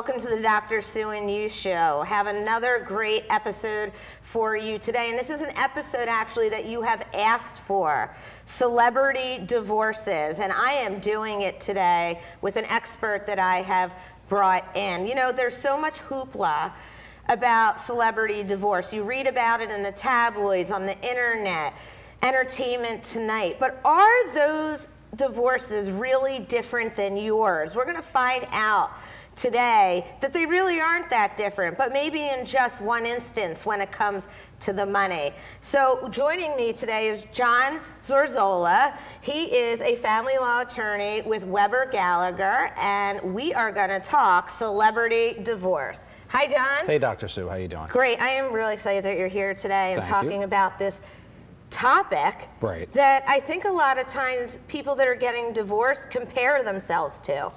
Welcome to the Dr. Sue and You Show. Have another great episode for you today. And this is an episode actually that you have asked for celebrity divorces. And I am doing it today with an expert that I have brought in. You know, there's so much hoopla about celebrity divorce. You read about it in the tabloids, on the internet, entertainment tonight. But are those divorces really different than yours? We're going to find out today that they really aren't that different, but maybe in just one instance when it comes to the money. So joining me today is John Zurzola. He is a family law attorney with Weber Gallagher, and we are going to talk celebrity divorce. Hi, John. Hey, Dr. Sue. How you doing? Great. I am really excited that you're here today and Thank talking you. about this topic Right. that I think a lot of times people that are getting divorced compare themselves to.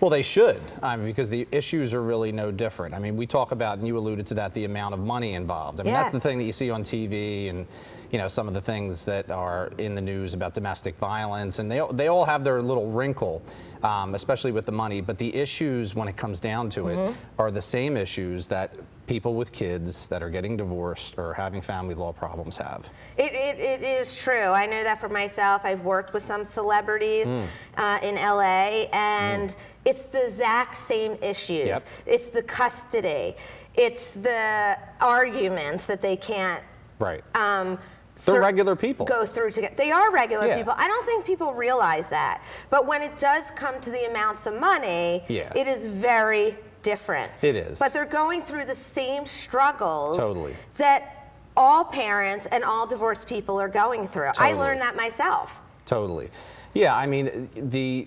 Well, they should, I mean, because the issues are really no different. I mean, we talk about, and you alluded to that, the amount of money involved. I mean, that's the thing that you see on TV and, you know, some of the things that are in the news about domestic violence, and they, all- they all have their little wrinkle, um, especially with the money. But the issues, when it comes down to Mm-hmm. it, are the same issues that people with kids that are getting divorced or having family law problems have. It, it, it is true. I know that for myself. I've worked with some celebrities Mm. uh, in LA, and it's the exact same issues. Yep. It's the custody, it's the arguments that they can't. Right. Um, They're regular people. Go through together. They are regular Yeah. people. I don't think people realize that. But when it does come to the amounts of money, Yeah. it is very different. It is. But they're going through the same struggles Totally. that all parents and all divorced people are going through. I learned that myself. Totally. Yeah, I mean, the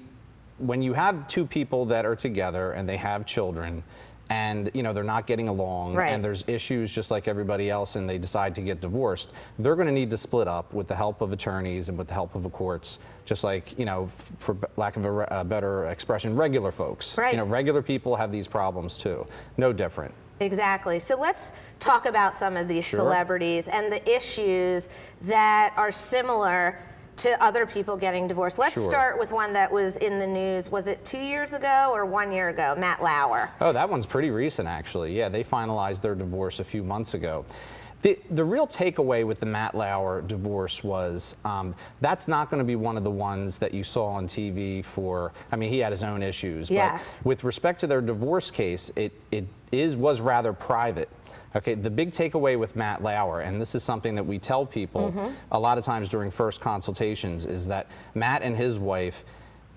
when you have two people that are together and they have children and you know they're not getting along Right. and there's issues just like everybody else and they decide to get divorced, they're going to need to split up with the help of attorneys and with the help of the courts, just like, you know, f- for lack of a, a better expression, regular folks. Right. You know, regular people have these problems too. No different. Exactly. So let's talk about some of these Sure. celebrities and the issues that are similar to other people getting divorced. Let's Sure. start with one that was in the news. Was it two years ago or one year ago? Matt Lauer. Oh, that one's pretty recent, actually. Yeah, they finalized their divorce a few months ago. The, the real takeaway with the Matt Lauer divorce was um, that's not going to be one of the ones that you saw on TV for. I mean, he had his own issues. Yes. But with respect to their divorce case, it, it is was rather private. Okay, the big takeaway with Matt Lauer, and this is something that we tell people a lot of times during first consultations, is that Matt and his wife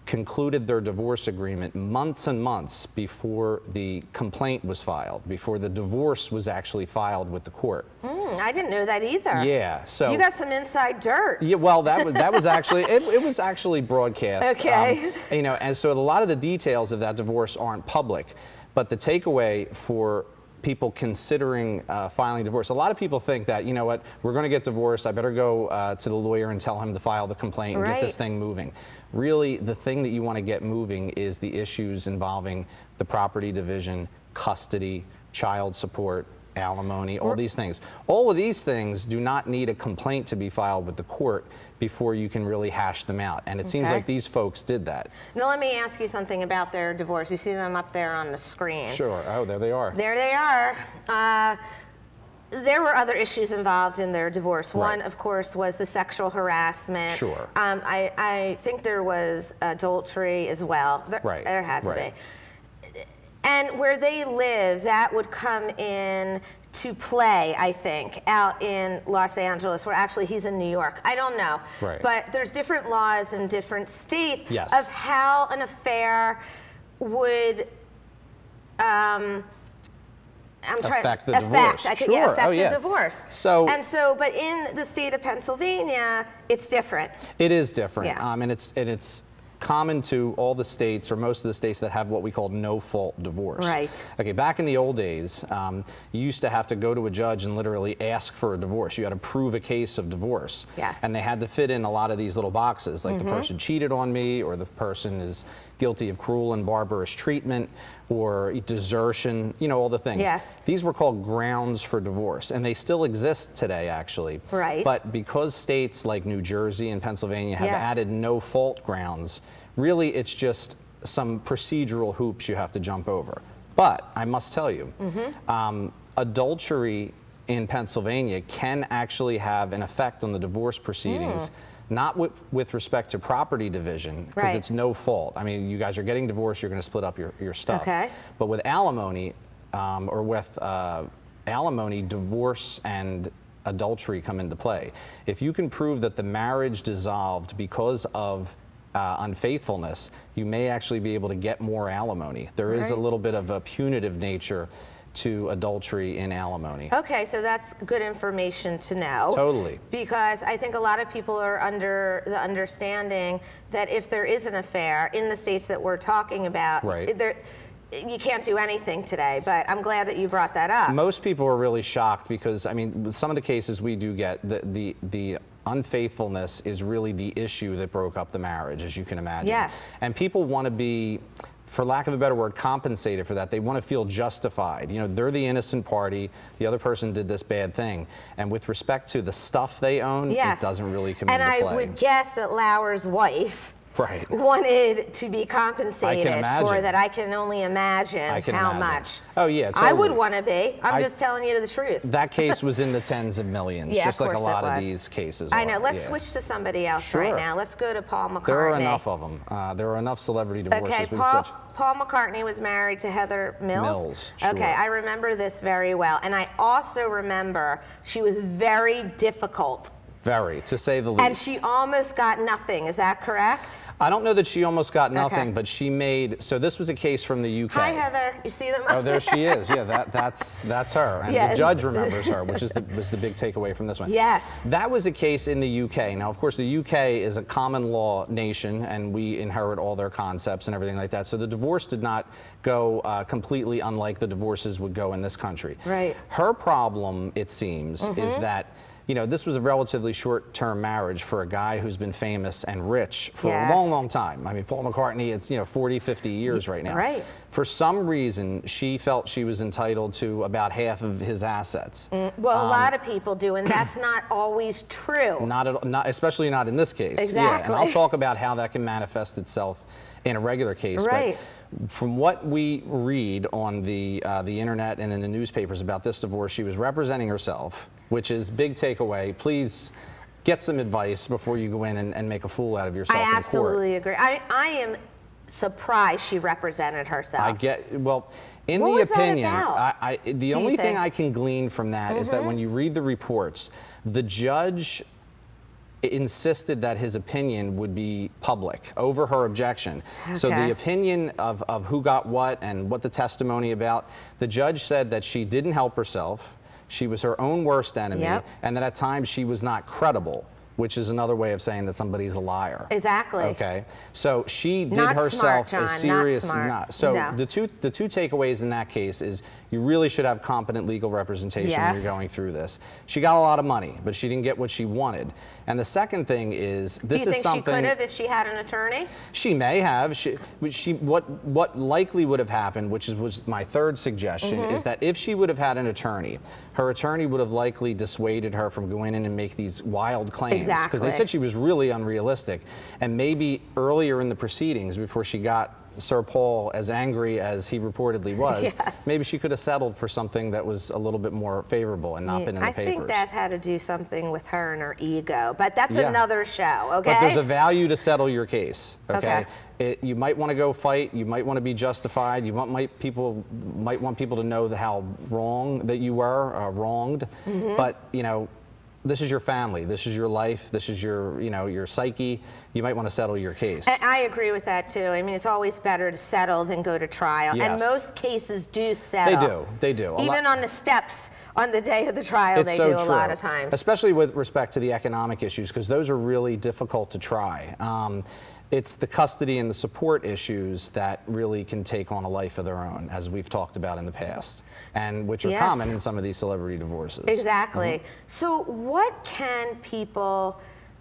concluded their divorce agreement months and months before the complaint was filed, before the divorce was actually filed with the court. Hmm, I didn't know that either. Yeah, so You got some inside dirt. yeah, well, that was that was actually it, it was actually broadcast. Okay. um, you know, and so a lot of the details of that divorce aren't public, but the takeaway for people considering uh, filing divorce, a lot of people think that you know what, we're going to get divorced. I better go uh, to the lawyer and tell him to file the complaint and get this thing moving. Really, the thing that you want to get moving is the issues involving the property division, custody, child support, alimony, all these things. All of these things do not need a complaint to be filed with the court before you can really hash them out. And it seems like these folks did that. Now let me ask you something about their divorce. You see them up there on the screen. Sure. Oh, there they are. There they are. Uh, there were other issues involved in their divorce. One, of course, was the sexual harassment. Sure. Um, I, I think there was adultery as well. There, Right, there had to right. be. And where they live, that would come in to play, I think, out in Los Angeles, where actually he's in New York. I don't know. Right. But there's different laws in different states Yes. of how an affair would um, I'm trying Affect the affect. divorce. I could yeah, Sure. affect Oh, yeah. the divorce. So- and so, but in the state of Pennsylvania, it's different. It is different, Yeah. um, and it's and it's common to all the states or most of the states that have what we call no fault divorce. Right. Okay, back in the old days, um, you used to have to go to a judge and literally ask for a divorce. You had to prove a case of divorce. Yes. And they had to fit in a lot of these little boxes, like the person cheated on me, or the person is guilty of cruel and barbarous treatment, or desertion, you know, all the things. Yes. These were called grounds for divorce, and they still exist today, actually. Right. But because states like New Jersey and Pennsylvania have Yes. added no fault grounds, really it's just some procedural hoops you have to jump over. But I must tell you, Mm-hmm. um, adultery in Pennsylvania can actually have an effect on the divorce proceedings. Not with, with respect to property division, because Mm. Right. it's no fault. I mean, you guys are getting divorced, you're going to split up your, your stuff. Okay. But with alimony, um, or with uh, alimony, divorce and adultery come into play. If you can prove that the marriage dissolved because of uh, unfaithfulness, you may actually be able to get more alimony. There is a little bit of a punitive nature to adultery in alimony. Okay, so that's good information to know. Totally. Because I think a lot of people are under the understanding that if there is an affair in the states that we're talking about, Right. there, you can't do anything today. But I'm glad that you brought that up. Most people are really shocked because I mean, with some of the cases we do get, the the, the unfaithfulness is really the issue that broke up the marriage, as you can imagine. Yes. And people want to be, for lack of a better word, compensated for that. They want to feel justified. You know, they're the innocent party. The other person did this bad thing, and with respect to the stuff they own, yes. it doesn't really come and into I play. would guess that Lauer's wife. Right. Wanted to be compensated for that. I can only imagine I can how imagine. much. Oh, yeah, I would want to be. I'm I- just telling you the truth. that case was in the tens of millions, Yeah, just of like a lot of these cases. I are. know. Let's Yeah. switch to somebody else Sure. right now. Let's go to Paul McCartney. There are enough of them. Uh, there are enough celebrity divorces. Okay, Paul. Paul McCartney was married to Heather Mills. Mills, sure. Okay, I remember this very well. And I also remember she was very difficult. Very, to say the least. And she almost got nothing. Is that correct? I don't know that she almost got nothing, Okay. but she made. So this was a case from the UK. Hi, Heather. You see them? Oh, there she is. Yeah, that, that's that's her, and Yes. the judge remembers her, which is the was the big takeaway from this one. Yes. That was a case in the UK. Now, of course, the UK is a common law nation, and we inherit all their concepts and everything like that. So the divorce did not go uh, completely unlike the divorces would go in this country. Right. Her problem, it seems, Mm-hmm. is that. You know, this was a relatively short-term marriage for a guy who's been famous and rich for Yes. a long, long time. I mean, Paul McCartney, it's, you know, 40, 50 years right now. right. For some reason, she felt she was entitled to about half of his assets. Well, Um, a lot of people do, and that's not always true. Not, at, not especially not in this case. Yeah, Exactly. and I'll talk about how that can manifest itself in a regular case. Right. But from what we read on the uh, the internet and in the newspapers about this divorce, she was representing herself, which is big takeaway. Please get some advice before you go in and, and make a fool out of yourself in I absolutely agree. I, I am surprised she represented herself. I get well. In What the opinion, I, I, the do only thing? Mm-hmm. I can glean from that is that when you read the reports, the judge insisted that his opinion would be public over her objection. So the opinion of, of who got what and what the testimony about, the judge said that she didn't help herself, she was her own worst enemy, Yep. and that at times she was not credible. Which is another way of saying that somebody's a liar. Exactly. Okay. So she did Not smart, herself John, a not serious smart. So No. the two the two takeaways in that case is you really should have competent legal representation when Yes. you're going through this. She got a lot of money, but she didn't get what she wanted. And the second thing is this Do you is think she could have if she had an attorney? she may have. She, she, what, what likely would have happened, which is was my third suggestion, Mm-hmm. is that if she would have had an attorney, her attorney would have likely dissuaded her from going in and make these wild claims. Because they said she was really unrealistic. And maybe earlier in the proceedings, before she got Sir Paul as angry as he reportedly was, Yes. maybe she could have settled for something that was a little bit more favorable and not been in the I papers. I think that had to do something with her and her ego, but that's Yeah. another show, okay? But there's a value to settle your case. Okay. Okay. It, you might want to go fight. You might want to be justified. You want, might people might want people to know the, how wrong that you were, uh, wronged. Mm-hmm. But you know, this is your family. This is your life. This is your you know your psyche. You might want to settle your case. I I agree with that too. I mean, it's always better to settle than go to trial. And most cases do settle. they do. They do. A Even on the steps on the day of the trial, it's they so do true. a lot of times. Especially with respect to the economic issues, because those are really difficult to try. Um, it's the custody and the support issues that really can take on a life of their own, as we've talked about in the past, and which are Yes. common in some of these celebrity divorces. Exactly. Mm-hmm. So, what can people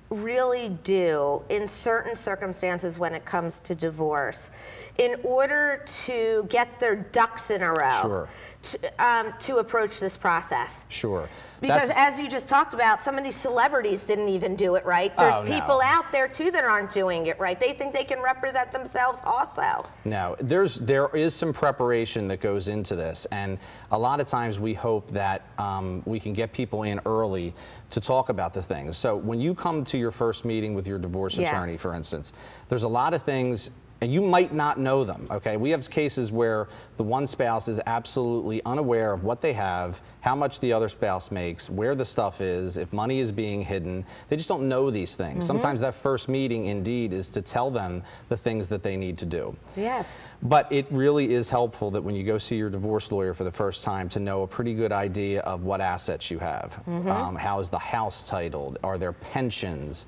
really do in certain circumstances when it comes to divorce in order to get their ducks in a row Sure. To, um, to approach this process? Sure. Because That's- as you just talked about, some of these celebrities didn't even do it right. There's Oh, no. people out there too that aren't doing it right. They think they can represent themselves also. No, there's there is some preparation that goes into this, and a lot of times we hope that um, we can get people in early to talk about the things. So when you come to your first meeting with your divorce Yeah. attorney, for instance, there's a lot of things. And you might not know them, okay? We have cases where the one spouse is absolutely unaware of what they have, how much the other spouse makes, where the stuff is, if money is being hidden. They just don't know these things. Sometimes that first meeting, indeed, is to tell them the things that they need to do. Yes. But it really is helpful that when you go see your divorce lawyer for the first time to know a pretty good idea of what assets you have. Um, how is the house titled? Are there pensions?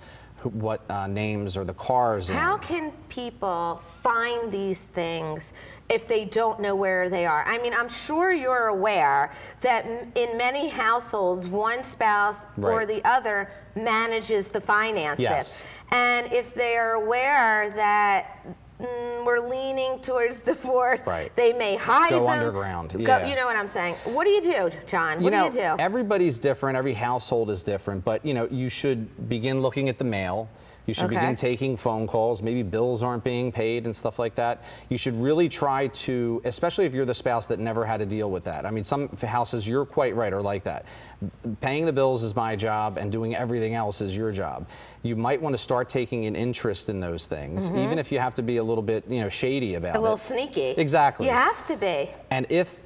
What uh, names are the cars in? How can people find these things if they don't know where they are? I mean, I'm sure you're aware that m- in many households, one spouse or the other manages the finances. Yes. And if they are aware that mm, we're leaning towards divorce, Right. they may hide Go them. underground, Go- yeah. you know what I'm saying? What do you do, John? you What know, do you do? everybody's different. Every household is different. But you know, you should begin looking at the mail. You should Okay. begin taking phone calls. Maybe bills aren't being paid and stuff like that. You should really try to, especially if you're the spouse that never had to deal with that. I mean, some houses, you're quite right, are like that. Paying the bills is my job, and doing everything else is your job. You might want to start taking an interest in those things, even if you have to be a little bit, you know, shady about Mm-hmm. a little it. sneaky. Exactly. You have to be. And if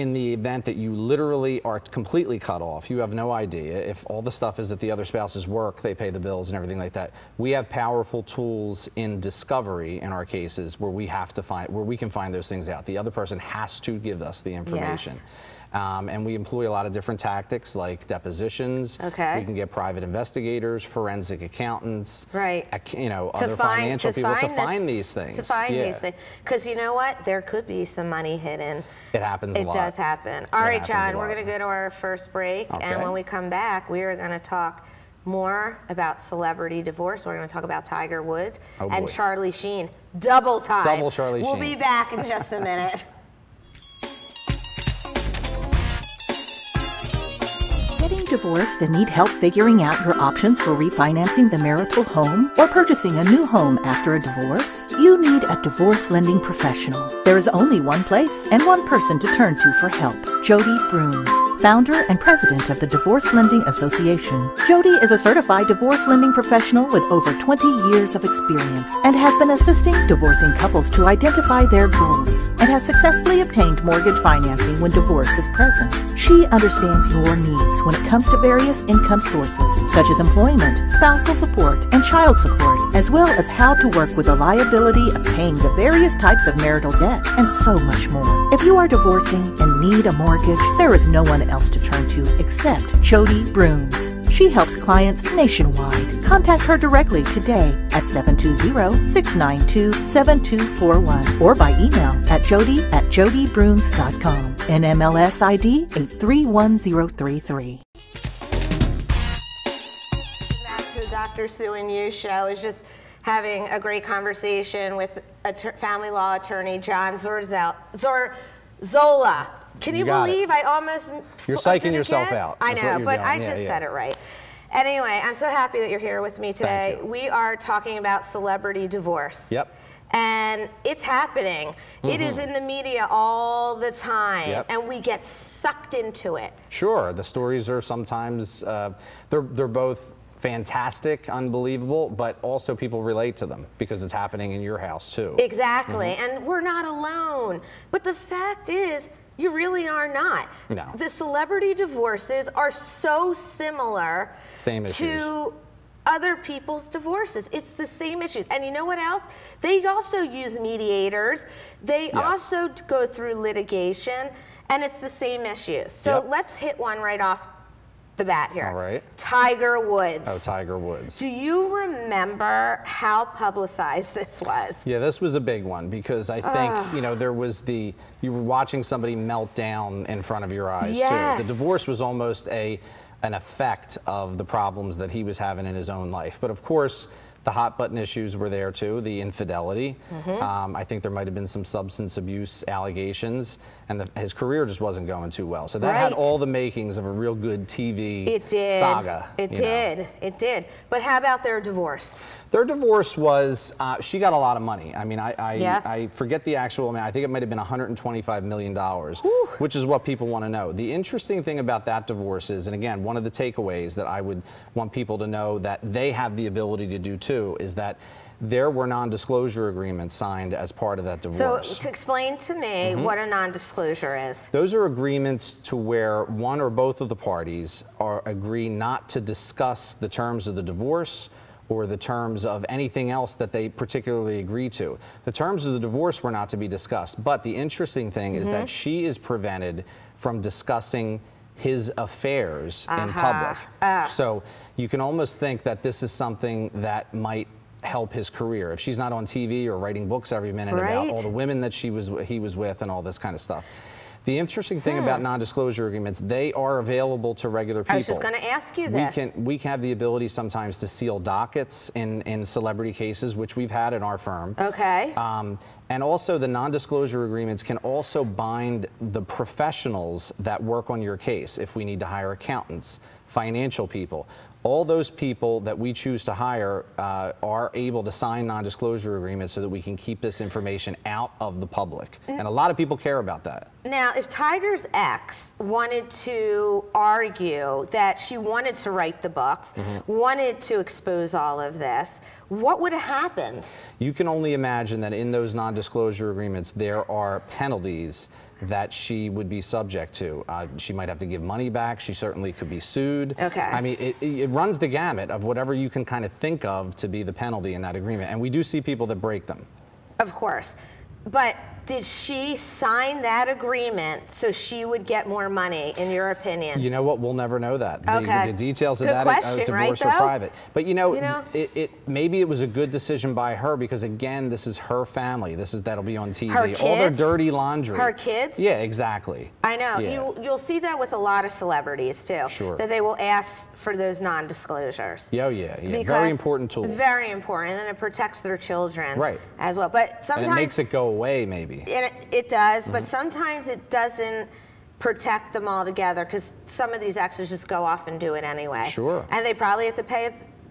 in the event that you literally are completely cut off, you have no idea, if all the stuff is at the other spouse's work, they pay the bills and everything like that, we have powerful tools in discovery in our cases where we have to find, where we can find those things out. The other person has to give us the information. Yes. Um, and we employ a lot of different tactics like depositions. Okay. We can get private investigators, forensic accountants. Right. You know, to other find, financial people find to this- find these things. To find Yeah. these things. Because you know what? There could be some money hidden. It happens a It does happen. All It right, John, we're going to go to our first break. And when we come back, we are going to talk more about celebrity divorce. We're going to talk about Tiger Woods Oh, and. Charlie Sheen. Double time. Double Charlie Sheen We'll be back in just a minute. divorced and need help figuring out your options for refinancing the marital home or purchasing a new home after a divorce? You need a divorce lending professional. There is only one place and one person to turn to for help Jody Bruns, founder and president of the Divorce Lending Association. Jody is a certified divorce lending professional with over 20 years of experience and has been assisting divorcing couples to identify their goals and has successfully obtained mortgage financing when divorce is present. She understands your needs when it comes to various income sources, such as employment, spousal support, and child support, as well as how to work with the liability of paying the various types of marital debt, and so much more. If you are divorcing and need a mortgage, there is no one else to turn to except Jody Bruns. She helps clients nationwide. Contact her directly today at 720-692-7241 or by email at jody at jodybruns.com. NMLS ID 831033. back to Dr. Sue and You show is just having a great conversation with family law attorney John Zorzel, Zor, Zola. Can you, You got it. believe I almost You're psyching yourself out. I That's know, but doing. I Yeah, just yeah. said it right. Anyway, I'm so happy that you're here with me today. We are talking about celebrity divorce. Yep. And it's happening. It is in the media all the time, Mm-hmm. Yep. and we get sucked into it. Sure, the stories are sometimes uh, they're they're both fantastic, unbelievable, but also people relate to them because it's happening in your house too. Exactly. Mm-hmm. And we're not alone. But the fact is, you really are not. No. The celebrity divorces are so similar Same issues. to other people's divorces. It's the same issues. And you know what else? They also use mediators. They Yes. also go through litigation, and it's the same issues. So Yep. let's hit one right off the bat here. All right. Tiger Woods. Oh, Tiger Woods. Do you remember how publicized this was? Yeah, this was a big one because I think, you know, there was the, you were watching somebody melt down in front of your eyes Yes. too. The divorce was almost a, an effect of the problems that he was having in his own life. But of course, the hot button issues were there too, the infidelity. Mm-hmm. Um, I think there might have been some substance abuse allegations, and the, his career just wasn't going too well. So that had all the makings of a real good TV It did. saga. It you know. did. It did. But how about their divorce? Their divorce was, uh, she got a lot of money. I mean, I, I, Yes. I forget the actual amount. I think it might have been $125 million, which is what people want to know. The interesting thing about that divorce is, and again, one of the takeaways that I would want people to know that they have the ability to do too, is that there were non-disclosure agreements signed as part of that divorce. So, to explain to me Mm-hmm. what a non-disclosure is. Those are agreements to where one or both of the parties are agree not to discuss the terms of the divorce or the terms of anything else that they particularly agree to. The terms of the divorce were not to be discussed, but the interesting thing is that mm-hmm. she is prevented from discussing his affairs in uh-huh. public. Uh. So you can almost think that this is something that might help his career if she's not on TV or writing books every minute about all the women that she was he was with and all this kind of stuff. The interesting thing about non-disclosure agreements, they are available to regular people. Hmm. I was just going to ask you this. we can we can have the ability sometimes to seal dockets in in celebrity cases, which we've had in our firm. Okay. Um, and also, the non-disclosure agreements can also bind the professionals that work on your case. If we need to hire accountants, financial people, all those people that we choose to hire uh, are able to sign non-disclosure agreements so that we can keep this information out of the public. And a lot of people care about that. Now, if Tiger's ex wanted to argue that she wanted to write the books, Mm-hmm. wanted to expose all of this, what would have happened? You can only imagine that in those non-disclosure agreements, there are penalties that she would be subject to. Uh, she might have to give money back. She certainly could be sued. Okay. I mean, it, it runs the gamut of whatever you can kind of think of to be the penalty in that agreement. And we do see people that break them. Of course. But did she sign that agreement so she would get more money, in your opinion? You know what? We'll never know that. The, Okay. the details of Good that question, uh, divorce right, are private. But you know, You know? It, it maybe it was a good decision by her because again, this is her family. This is that'll be on TV. Her All their dirty laundry. Her kids? Yeah, exactly. I know. Yeah. You, you'll see that with a lot of celebrities, too. Sure. That they will ask for those non disclosures. Yeah, oh, yeah, yeah. Because- Very important tool. Very important, and it protects their children Right. as well. But sometimes and it makes it go away, maybe. And it, it does, but Mm-hmm. sometimes it doesn't protect them all together because some of these exes just go off and do it anyway. Sure. And they probably have to pay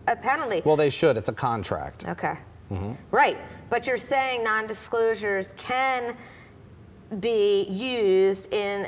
a, a penalty. Well, they should. It's a contract. okay. Mm-hmm. Right, but you're saying non-disclosures can be used in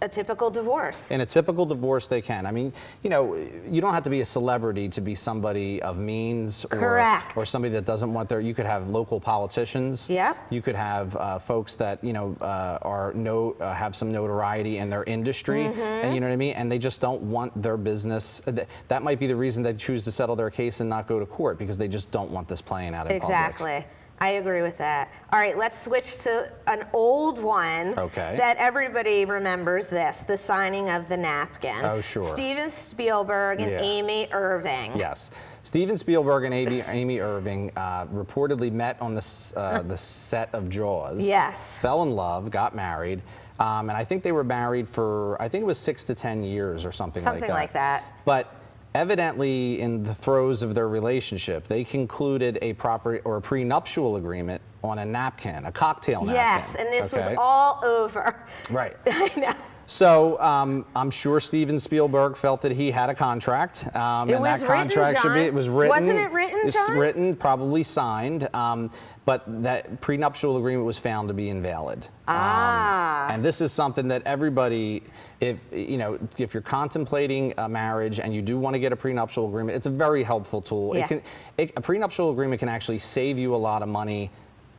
a, typical divorce. In a typical divorce, they can. I mean, you know, you don't have to be a celebrity to be somebody of means or, Correct. or somebody that doesn't want their. You could have local politicians. Yep. You could have uh, folks that you know uh, are no uh, have some notoriety in their industry, Mm-hmm. and you know what I mean. And they just don't want their business. th- That might be the reason they choose to settle their case and not go to court because they just don't want this playing out in public. Exactly. I agree with that. All right, let's switch to an old one Okay. that everybody remembers this the signing of the napkin. Oh, sure. Steven Spielberg and Yeah. Amy Irving. Yes. Steven Spielberg and Amy, Amy Irving uh, reportedly met on the, uh, the set of Jaws. Yes. Fell in love, got married, um, and I think they were married for, I think it was six to 10 years or something, Something like that. like that. But evidently, in the throes of their relationship, they concluded a proper or a prenuptial agreement on a napkin, a cocktail napkin. Yes, and this okay? was all over. Right. I know. So um, I'm sure Steven Spielberg felt that he had a contract, um, and that contract written, should be. It was written. Wasn't it written, It's John? written, probably signed, um, but that prenuptial agreement was found to be invalid. Um, Ah. and this is something that everybody, if you know, if you're contemplating a marriage and you do want to get a prenuptial agreement, it's a very helpful tool. Yeah. It can, it, a prenuptial agreement can actually save you a lot of money.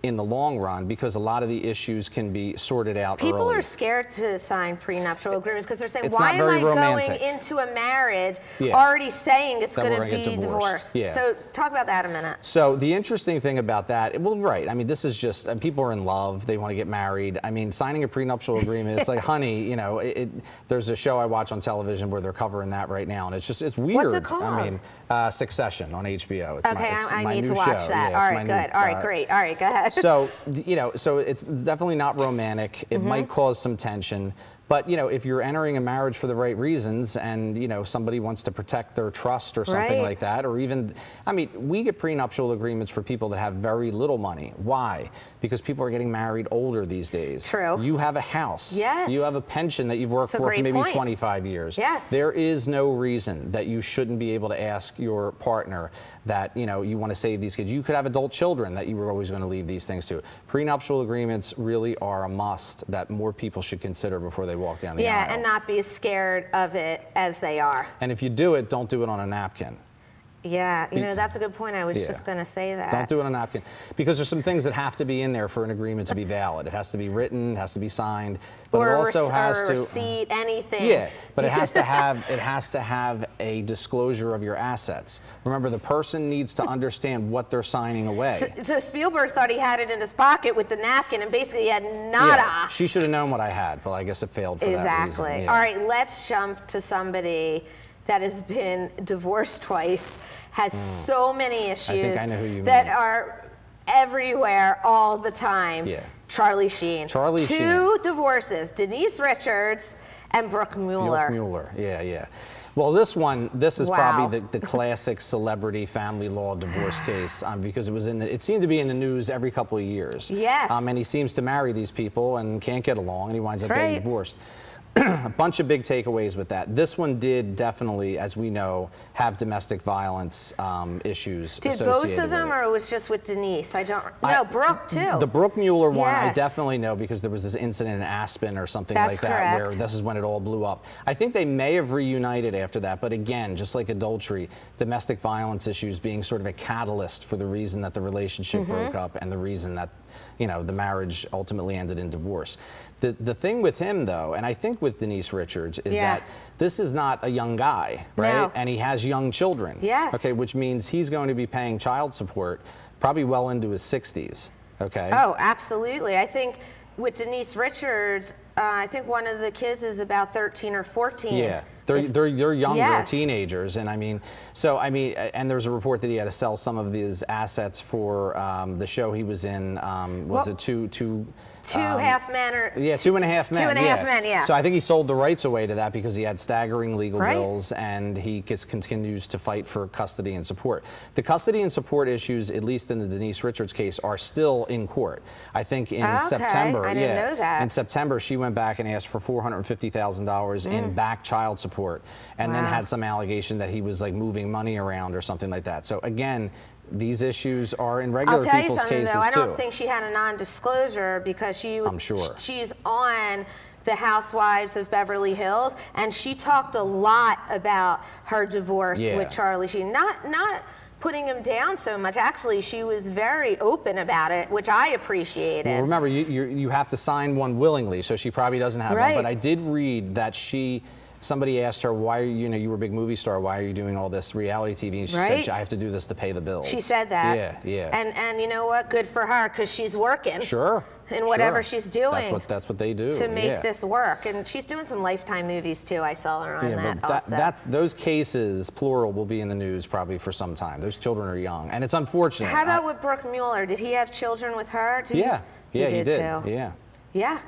In the long run, because a lot of the issues can be sorted out People early. are scared to sign prenuptial agreements because they're saying, It's why am I romantic. going into a marriage Yeah. already saying it's going to be divorced. divorced? Yeah. So talk about that a minute. So the interesting thing about that, well, right. I mean, this is just and people are in love. They want to get married. I mean, signing a prenuptial agreement. It's like, honey, you know, it, it, there's a show I watch on television where they're covering that right now, and it's just it's weird. What's it called? I mean, uh, Succession on HBO. It's my, Okay, it's I, I my need new to watch show. that. Yeah, All right, my new, good. All right, uh, great. All right, go ahead. So you know, so it's definitely not romantic. It Mm-hmm. might cause some tension, But you know, if you're entering a marriage for the right reasons, and you know somebody wants to protect their trust or something Right. like that, or even, I mean, we get prenuptial agreements for people that have very little money. Why? Because people are getting married older these days. True. You have a house. Yes. You have a pension that you've worked for for maybe point. 25 years. Yes. There is no reason that you shouldn't be able to ask your partner that you know you want to save these kids. You could have adult children that you were always going to leave these things to. Prenuptial agreements really are a must that more people should consider before they walk down the Yeah, aisle. and not be as scared of it as they are. And if you do it, don't do it on a napkin. Yeah, you know, that's a good point. I was Yeah. just going to say that. Don't do it on a napkin because there's some things that have to be in there for an agreement to be valid. It has to be written, it has to be signed, but or it also has to. receipt, anything. Yeah, but it has to have it has to have a disclosure of your assets. Remember, the person needs to understand what they're signing away. So, so Spielberg thought he had it in his pocket with the napkin, and basically he had nada. Yeah, she should have known what I had, but I guess it failed for that exactly. Yeah. All right, let's jump to somebody that has been divorced twice, has so many issues. I you that mean. are everywhere all the time. Yeah. Charlie Sheen. Charlie Two Sheen. divorces: Denise Richards and Brooke Mueller. Brooke Mueller. Yeah, yeah. Well, this one, this is Wow. probably the, the classic celebrity family law divorce case um, because it was in. The, it seemed to be in the news every couple of years. Yes. Um, and he seems to marry these people and can't get along, and he winds up That's getting divorced. a bunch of big takeaways with that. This one did definitely, as we know, have domestic violence um, issues. Did associated both of them, it. or it was just with Denise? I don't. I- no, Brooke too. The Brooke Mueller one, I definitely know because there was this incident in Aspen or something That's like that where this is when it all blew up. I think they may have reunited after that, but again, just like adultery, domestic violence issues being sort of a catalyst for the reason that the relationship Mm-hmm. broke up and the reason that you know the marriage ultimately ended in divorce. The the thing with him though, and I think with Denise Richards, is Yeah. that this is not a young guy, right? No. And he has young children. Yes. Okay, which means he's going to be paying child support probably well into his 60s. Okay. Oh, absolutely. I think with Denise Richards, I think one of the kids is about 13 or 14. Yeah, they're, If- they're, they're young, they're Yes. teenagers, and I mean, so I mean, and there's a report that he had to sell some of his assets for um, the show he was in. Um, was Well, it two two? Two um, half men or Yeah, two and a half men. Two and a yeah. half men, yeah. So I think he sold the rights away to that because he had staggering legal Right. bills, and he gets, continues to fight for custody and support. The custody and support issues, at least in the Denise Richards case, are still in court. I think in Okay, September. I didn't yeah, know that. In September, she went back and asked for four hundred fifty thousand dollars in back child support, and then Mm. Had some allegation that he was like moving money around or something like that. So again. These issues are in regular I'll tell you people's cases though. I don't too. think she had a non-disclosure because she. I'm sure. She's on the Housewives of Beverly Hills, and she talked a lot about her divorce Yeah. with Charlie Sheen. Not not putting him down so much. Actually, she was very open about it, which I appreciated. Well, remember, you, you, you have to sign one willingly, so she probably doesn't have Right. one. But I did read that she, somebody asked her, why are you, you know, you were a big movie star, why are you doing all this reality TV? And she Right. said, I have to do this to pay the bills. She said that. Yeah, yeah. And and you know what? Good for her because she's working. sure. In whatever sure. she's doing. That's what, that's what they do. To make yeah. this work, and she's doing some Lifetime movies too. I saw her on Yeah, that that, also. that's those cases, plural, will be in the news probably for some time. Those children are young, and it's unfortunate. How about I- with Brooke Mueller? Did he have children with her? Did yeah, he, yeah, he he did, did. too. Yeah. Yeah.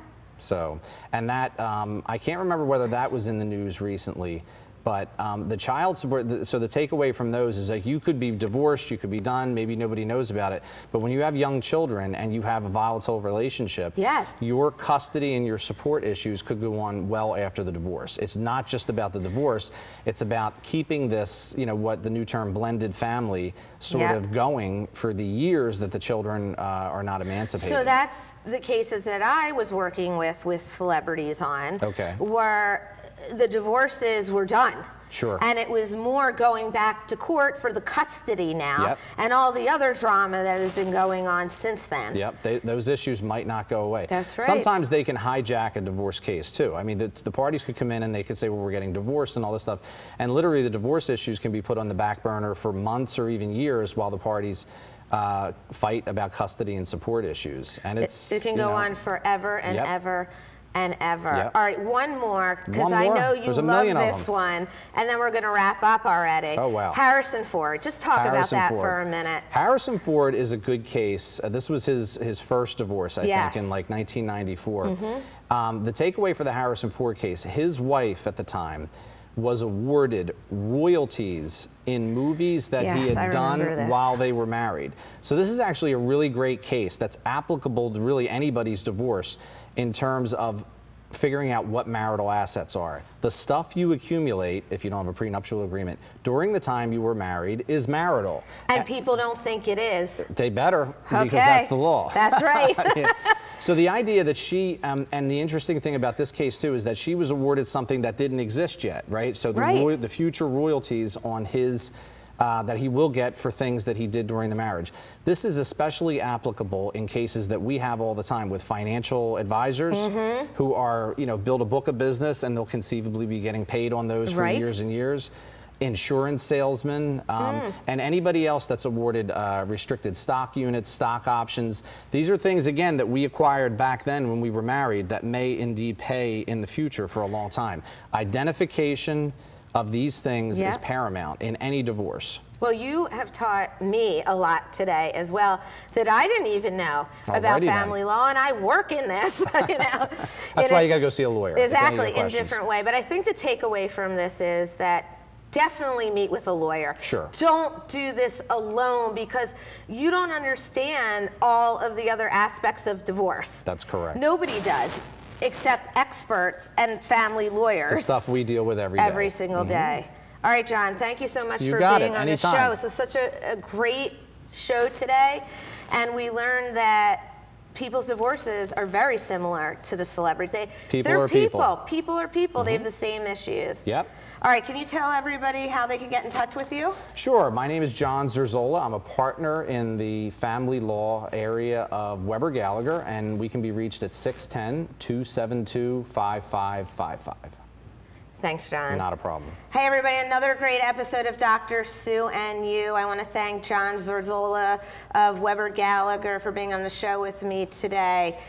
So, and that, um, I can't remember whether that was in the news recently, but um, the child support, so the takeaway from those is like you could be divorced, you could be done, maybe nobody knows about it, but when you have young children and you have a volatile relationship, Yes. your custody and your support issues could go on well after the divorce. It's not just about the divorce, it's about keeping this, you know, what the new term blended family sort Yep. of going for the years that the children uh, are not emancipated. So that's the cases that I was working with with celebrities on. Okay. Where the divorces were done. Sure. And it was more going back to court for the custody now Yep. and all the other drama that has been going on since then. Yep, they, those issues might not go away. That's right. Sometimes they can hijack a divorce case too. I mean, the, the parties could come in and they could say, well, we're getting divorced and all this stuff. And literally, the divorce issues can be put on the back burner for months or even years while the parties uh, fight about custody and support issues. And it's It can go know, on forever and Yep. ever. And ever. Yep. All right, one more, because I know you a love this one, and then we're going to wrap up already. Oh, wow. Harrison Ford. Just talk Harrison about that Ford. for a minute. Harrison Ford is a good case. Uh, this was his his first divorce, I Yes. Think, in like 1994. Um, the takeaway for the Harrison Ford case: his wife at the time was awarded royalties in movies that he had I done this. while they were married. So this is actually a really great case that's applicable to really anybody's divorce in terms of figuring out what marital assets are. The stuff you accumulate if you don't have a prenuptial agreement during the time you were married is marital. And people don't think it is. They better Okay. because that's the law. That's right. Yeah. So the idea that she, um, and the interesting thing about this case too, is that she was awarded something that didn't exist yet, right? So the, Right. the future royalties on his, uh, that he will get for things that he did during the marriage. This is especially applicable in cases that we have all the time with financial advisors Mm-hmm. who are, you know, build a book of business and they'll conceivably be getting paid on those for Right. years and years insurance salesmen, um, Hmm. and anybody else that's awarded uh, restricted stock units, stock options. These are things, again, that we acquired back then when we were married that may indeed pay in the future for a long time. Identification of these things is paramount in any divorce. Well, you have taught me a lot today as well that I didn't even know about Alrighty then. family law, and I work in this. you know, That's why a- you got to go see a lawyer. if any of your Exactly, in a different way. But I think the takeaway from this is that definitely meet with a lawyer. Sure. Don't do this alone because you don't understand all of the other aspects of divorce. That's correct. Nobody does, except experts and family lawyers The stuff we deal with every day. every single day. All right, John, thank you so much You for being it. on the show. So such a, a great show today, and we learned that people's divorces are very similar to the celebrities. They, People they're are people. Mm-hmm. People are people. They have the same issues. Yep. All right, can you tell everybody how they can get in touch with you? Sure. My name is John Zurzola. I'm a partner in the family law area of Weber Gallagher, and we can be reached at 610 272 5555. Thanks, John. Not a problem. Hey, everybody, another great episode of Dr. Sue and You. I want to thank John Zurzola of Weber Gallagher for being on the show with me today.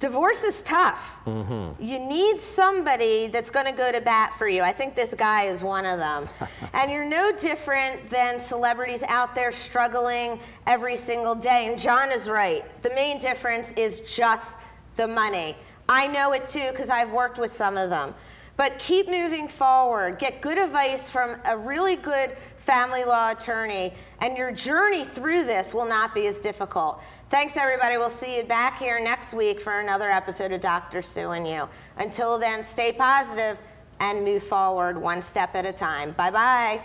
Divorce is tough. Mm-hmm. You need somebody that's going to go to bat for you. I think this guy is one of them. and you're no different than celebrities out there struggling every single day. And John is right. The main difference is just the money. I know it too because I've worked with some of them. But keep moving forward. Get good advice from a really good family law attorney, and your journey through this will not be as difficult. Thanks, everybody. We'll see you back here next week for another episode of Dr. Sue and You. Until then, stay positive and move forward one step at a time. Bye bye.